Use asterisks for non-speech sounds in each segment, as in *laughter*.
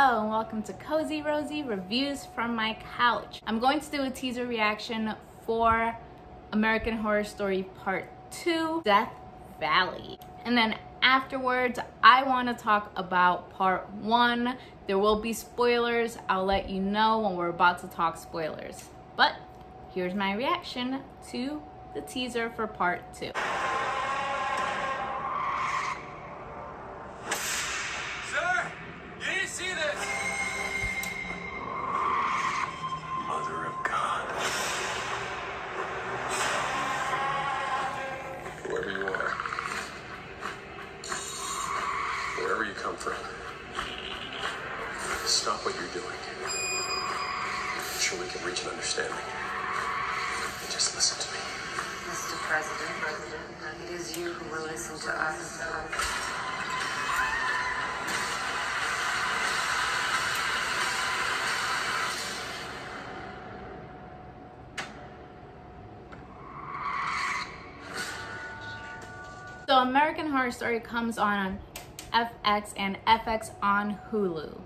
Hello and welcome to Cozy Rosi Reviews from my couch. I'm going to do a teaser reaction for American Horror Story Part 2, Death Valley. And then afterwards, I want to talk about Part 1. There will be spoilers. I'll let you know when we're about to talk spoilers. But here's my reaction to the teaser for Part 2. Come from. Stop what you're doing. I'm sure we can reach an understanding. And just listen to me. Mr. President, President, it is you who will listen to us. So American Horror Story comes on FX and FX on Hulu.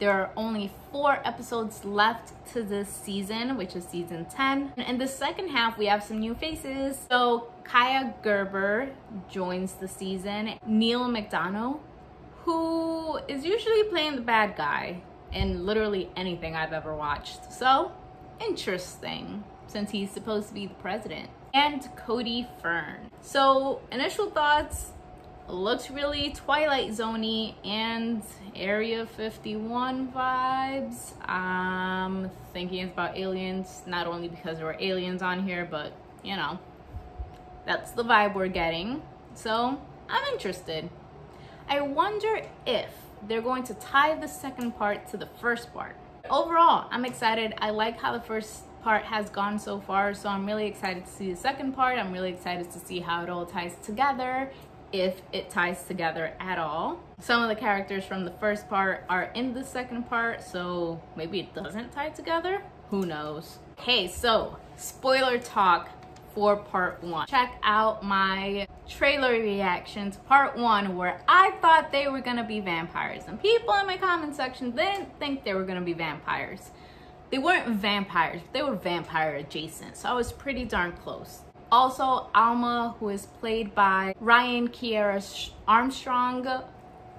There are only four episodes left to this season, which is season 10. In the second half, we have some new faces. So Kaia Gerber joins the season. Neal McDonough, who is usually playing the bad guy in literally anything I've ever watched. So interesting, since he's supposed to be the president. And Cody Fern. So initial thoughts, looks really Twilight Zoney and Area 51 vibes. I'm thinking it's about aliens, not only because there were aliens on here, but you know, that's the vibe we're getting. So I'm interested. I wonder if they're going to tie the second part to the first part. Overall, I'm excited. I like how the first part has gone so far, so I'm really excited to see the second part. I'm really excited to see how it all ties together if it ties together at all. Some of the characters from the first part are in the second part, so maybe it doesn't tie together. Who knows? Okay, so spoiler talk for part one. Check out my trailer reactions part one where I thought they were gonna be vampires and people in my comment section didn't think they were gonna be vampires. They weren't vampires, they were vampire adjacent, so I was pretty darn close. Also, Alma, who is played by Ryan Kiera Armstrong.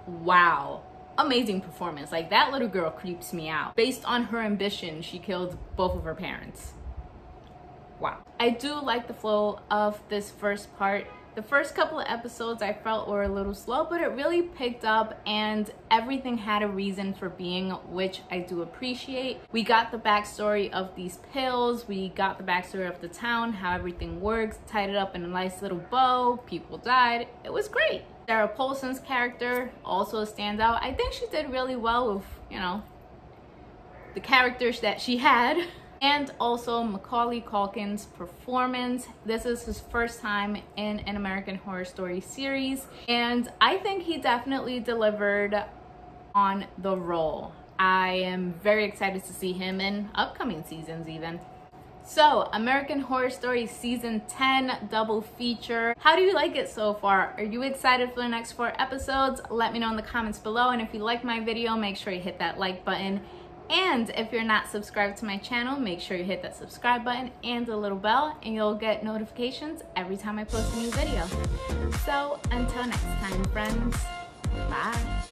Wow. Amazing performance. Like, that little girl creeps me out. Based on her ambition, she killed both of her parents. Wow. I do like the flow of this first part the first couple of episodes I felt were a little slow, but it really picked up and everything had a reason for being, which I do appreciate. We got the backstory of these pills, we got the backstory of the town, how everything works, tied it up in a nice little bow, people died. It was great. Sarah Paulson's character also stands out. I think she did really well with, you know, the characters that she had. *laughs* and also Macaulay Culkin's performance. This is his first time in an American Horror Story series, and I think he definitely delivered on the role. I am very excited to see him in upcoming seasons even. So, American Horror Story Season 10 double feature. How do you like it so far? Are you excited for the next four episodes? Let me know in the comments below. And if you like my video, make sure you hit that like button and if you're not subscribed to my channel, make sure you hit that subscribe button and the little bell and you'll get notifications every time I post a new video. So until next time, friends.